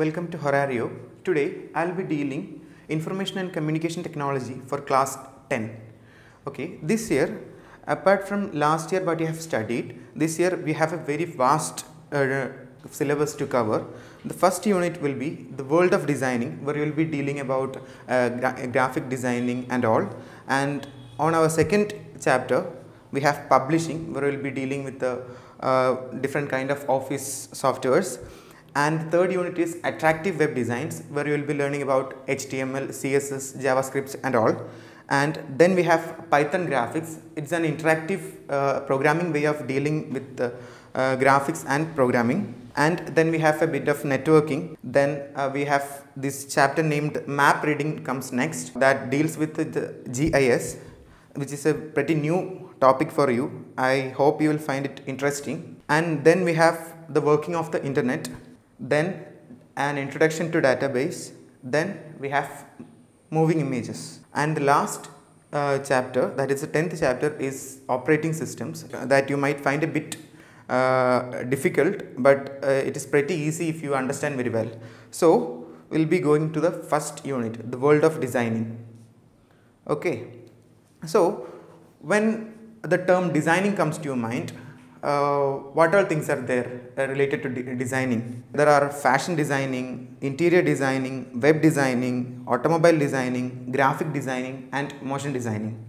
welcome to Horario. Today I'll be dealing information and communication technology for class 10. Okay, this year apart from last year what you have studied, this year we have a very vast uh, syllabus to cover. The first unit will be the world of designing where you will be dealing about uh, gra- graphic designing and all and on our second chapter we have publishing where we will be dealing with the uh, different kind of office softwares and the third unit is attractive web designs where you will be learning about html css javascript and all. And then we have python graphics. It's an interactive uh, programming way of dealing with uh, graphics and programming. And then we have a bit of networking. Then uh, we have this chapter named map reading comes next that deals with the gis which is a pretty new topic for you. I hope you will find it interesting. And then we have the working of the internet, then an introduction to database, then we have moving images. And the last uh, chapter, that is the 10th chapter, is operating systems that you might find a bit uh, difficult, but uh, it is pretty easy if you understand very well. So, we'll be going to the first unit, the world of designing. Okay. So, when the term designing comes to your mind, uh, what all things are there related to de- designing? There are fashion designing, interior designing, web designing, automobile designing, graphic designing, and motion designing.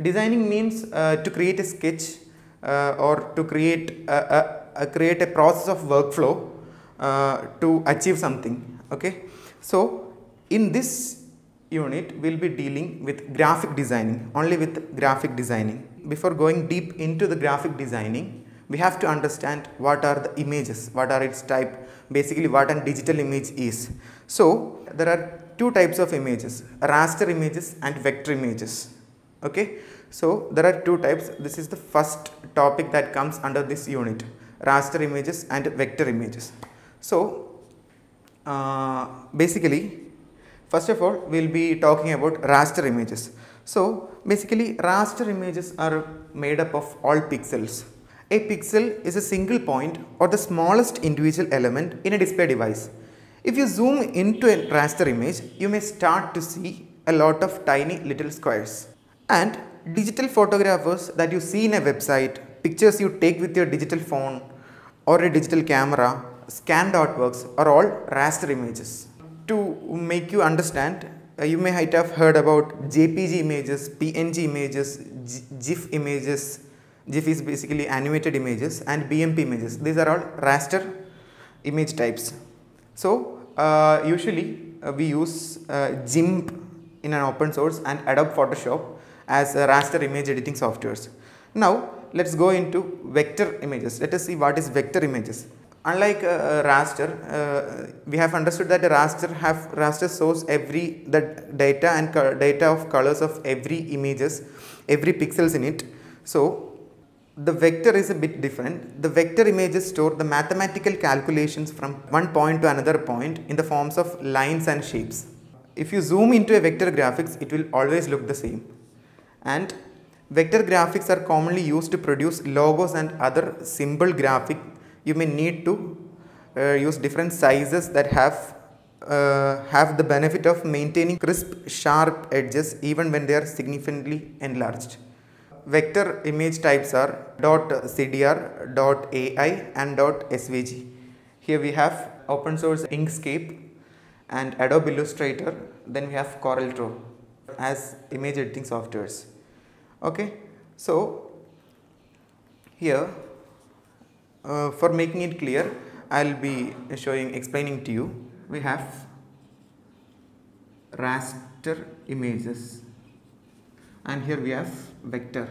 Designing means uh, to create a sketch uh, or to create a, a, a create a process of workflow uh, to achieve something. Okay, so in this unit we'll be dealing with graphic designing only with graphic designing before going deep into the graphic designing we have to understand what are the images what are its type basically what a digital image is so there are two types of images raster images and vector images okay so there are two types this is the first topic that comes under this unit raster images and vector images so uh, basically First of all, we will be talking about raster images. So, basically raster images are made up of all pixels. A pixel is a single point or the smallest individual element in a display device. If you zoom into a raster image, you may start to see a lot of tiny little squares. And digital photographers that you see in a website, pictures you take with your digital phone or a digital camera, scanned artworks are all raster images to make you understand, uh, you may have heard about JPG images, PNG images, GIF images. GIF is basically animated images and BMP images. These are all raster image types. So, uh, usually uh, we use uh, GIMP in an open source and Adobe Photoshop as raster image editing softwares. Now, let's go into vector images. Let us see what is vector images unlike uh, raster uh, we have understood that raster have raster shows every the data and data of colors of every images every pixels in it so the vector is a bit different. The vector images store the mathematical calculations from one point to another point in the forms of lines and shapes. If you zoom into a vector graphics it will always look the same. And vector graphics are commonly used to produce logos and other symbol graphic. You may need to uh, use different sizes that have uh, have the benefit of maintaining crisp sharp edges even when they are significantly enlarged vector image types are .cdr, .ai and .svg here we have open source inkscape and adobe illustrator. Then we have coreldraw as image editing softwares. Okay? So here uh, for making it clear, I will be showing, explaining to you. We have raster images and here we have vector.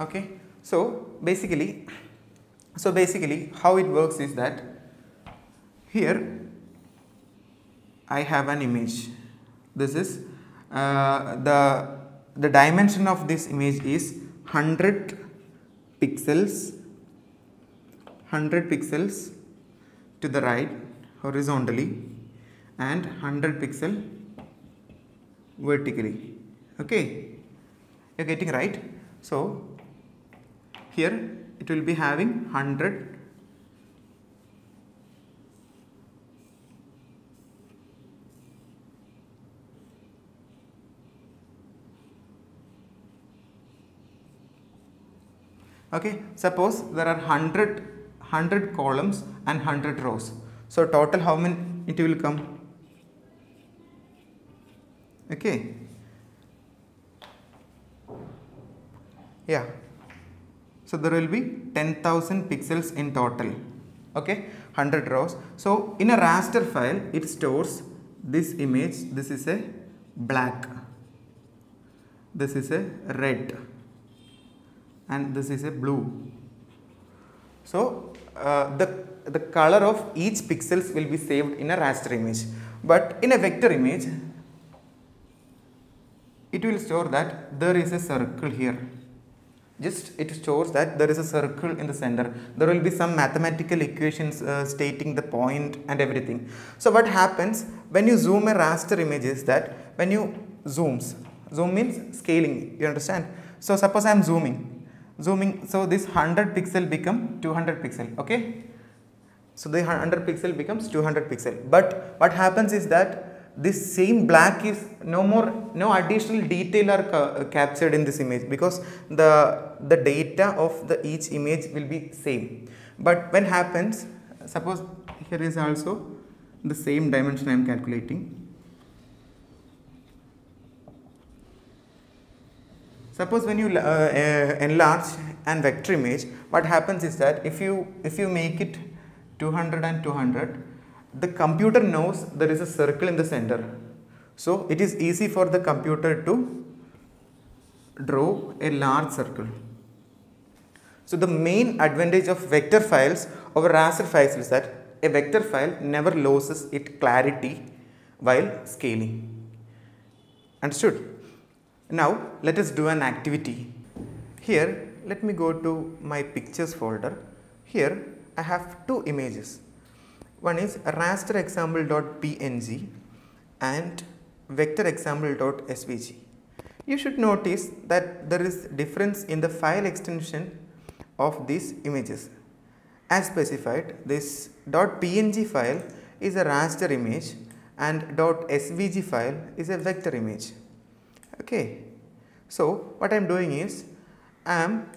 Okay, so basically, so basically how it works is that here I have an image. This is uh, the the dimension of this image is 100 pixels 100 pixels to the right horizontally and 100 pixel vertically. Okay? You're getting right? So here it will be having 100 okay? Suppose there are 100 100 columns and 100 rows. So total how many it will come okay. Yeah. So there will be 10000 pixels in total. Okay? 100 rows. So in a raster file it stores this image. This is a black. This is a red. And this is a blue. So uh, the, the color of each pixels will be saved in a raster image. But in a vector image it will store that there is a circle here. Just it stores that there is a circle in the center. There will be some mathematical equations uh, stating the point and everything. So what happens when you zoom a raster image is that when you zooms zoom means scaling you understand? So suppose i am zooming. Zooming so this 100 pixel become 200 pixel okay? So the 100 pixel becomes 200 pixel. But what happens is that this same black is no more no additional detail are ca captured in this image because the the data of the each image will be same. But when happens suppose here is also the same dimension I am calculating. Suppose when you uh, uh, enlarge an vector image, what happens is that if you if you make it 200 and 200, the computer knows there is a circle in the center. So it is easy for the computer to draw a large circle. So the main advantage of vector files over raster files is that a vector file never loses its clarity while scaling. Understood? Now let us do an activity. Here let me go to my pictures folder. Here I have two images. One is raster example.png and vector example.svg. You should notice that there is difference in the file extension of these images. As specified, this .png file is a raster image and .svg file is a vector image okay. So what I am doing is I am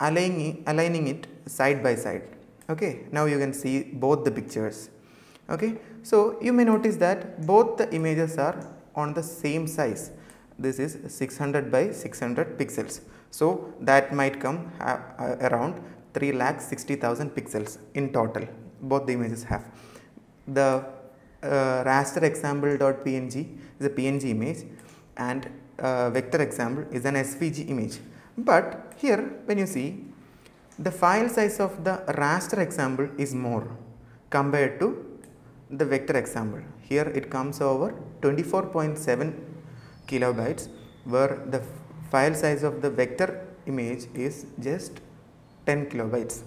aligning, aligning it side by side okay. Now you can see both the pictures okay. So you may notice that both the images are on the same size this is 600 by 600 pixels. So that might come uh, around 3 lakh 60,000 pixels in total both the images have. The uh, raster example.png is a PNG image and uh, vector example is an SVG image. But here when you see the file size of the raster example is more compared to the vector example. Here it comes over 24.7 kilobytes where the file size of the vector image is just 10 kilobytes.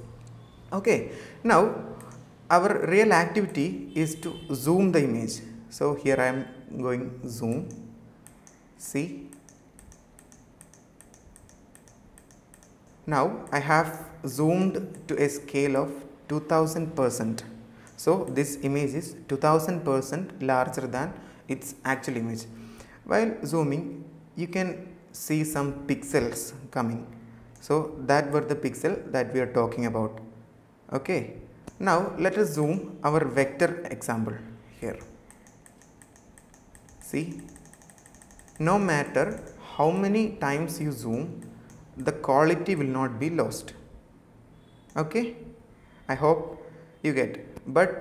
Okay. Now our real activity is to zoom the image. So here I am going zoom See, now I have zoomed to a scale of 2000 percent. So, this image is 2000 percent larger than its actual image. While zooming you can see some pixels coming. So, that were the pixel that we are talking about. Okay. Now, let us zoom our vector example here. See no matter how many times you zoom the quality will not be lost. Okay? I hope you get. But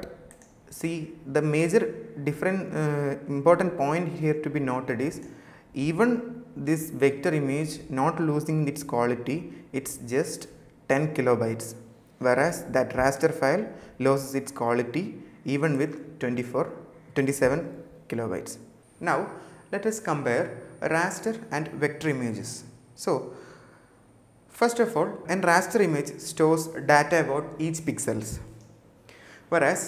see the major different uh, important point here to be noted is even this vector image not losing its quality it's just 10 kilobytes. Whereas that raster file loses its quality even with 24 27 kilobytes. Now let us compare raster and vector images. So, first of all an raster image stores data about each pixels whereas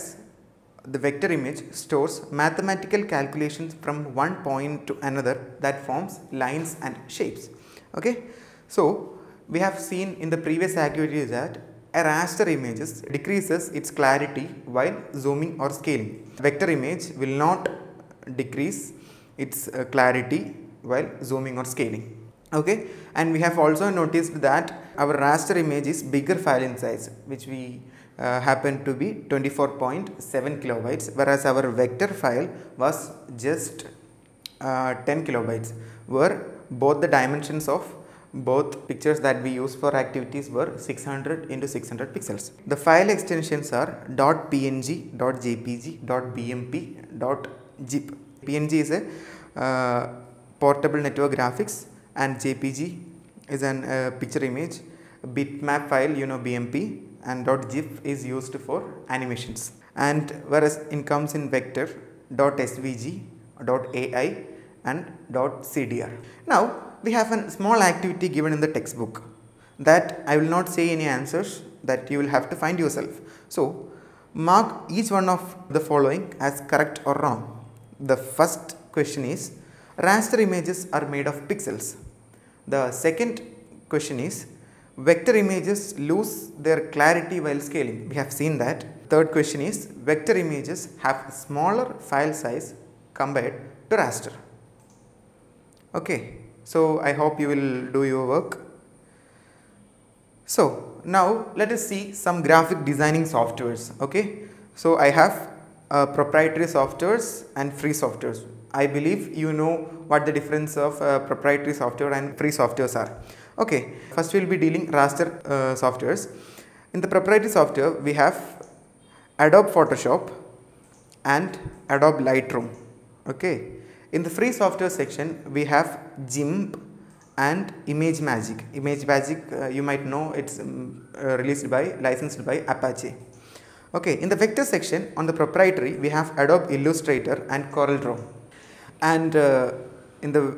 the vector image stores mathematical calculations from one point to another that forms lines and shapes. Okay. So, we have seen in the previous activity that a raster images decreases its clarity while zooming or scaling. Vector image will not decrease its uh, clarity while zooming or scaling. Okay, and we have also noticed that our raster image is bigger file in size, which we uh, happen to be 24.7 kilobytes, whereas our vector file was just uh, 10 kilobytes, where both the dimensions of both pictures that we use for activities were 600 into 600 pixels. The file extensions are .png, .jpg, .bmp, .zip. PNG is a uh, portable network graphics and JPG is an uh, picture image. Bitmap file you know BMP and .gif is used for animations and whereas it comes in vector .svg, .ai and .cdr. Now we have a small activity given in the textbook that I will not say any answers that you will have to find yourself. So, mark each one of the following as correct or wrong. The first question is raster images are made of pixels. The second question is vector images lose their clarity while scaling. We have seen that. Third question is vector images have smaller file size compared to raster. Okay. So, I hope you will do your work. So, now let us see some graphic designing softwares. Okay. So, I have uh, proprietary softwares and free softwares. I believe you know what the difference of uh, proprietary software and free softwares are. Okay. First we will be dealing raster uh, softwares. In the proprietary software we have Adobe Photoshop and Adobe Lightroom. Okay. In the free software section, we have GIMP and ImageMagick. ImageMagick, uh, you might know it's um, uh, released by, licensed by Apache. Okay, in the vector section on the proprietary, we have Adobe Illustrator and CorelDRAW. And uh, in the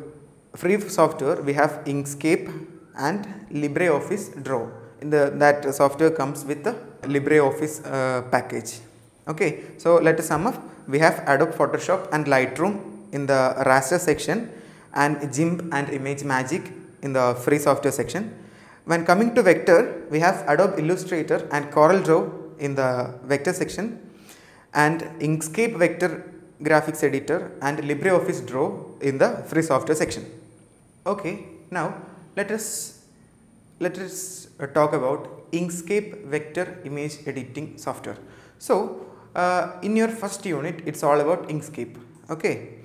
free software, we have Inkscape and LibreOffice Draw. In the that software comes with the LibreOffice uh, package. Okay, so let us sum up. We have Adobe Photoshop and Lightroom in the raster section and GIMP and ImageMagick in the free software section. When coming to vector, we have Adobe Illustrator and CorelDRAW in the vector section and Inkscape vector graphics editor and LibreOffice Draw in the free software section. Okay, now let us let us uh, talk about Inkscape vector image editing software. So, uh, in your first unit, it's all about Inkscape. Okay,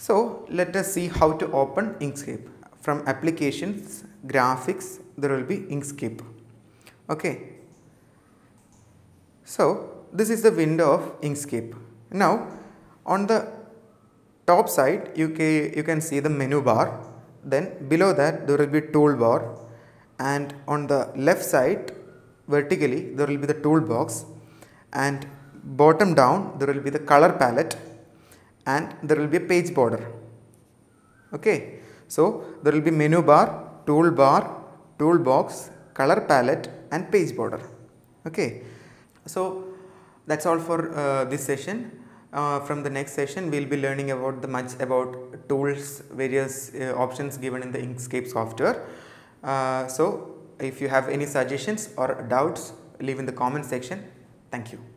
so, let us see how to open Inkscape. From applications, graphics, there will be Inkscape. Okay. So, this is the window of Inkscape. Now, on the top side, you can, you can see the menu bar. Then below that, there will be toolbar. And on the left side, vertically, there will be the toolbox. And bottom down, there will be the color palette and there will be a page border. Okay. So, there will be menu bar, toolbar, toolbox, color palette and page border. Okay. So, that is all for uh, this session. Uh, from the next session, we will be learning about the much about tools, various uh, options given in the Inkscape software. Uh, so, if you have any suggestions or doubts, leave in the comment section. Thank you.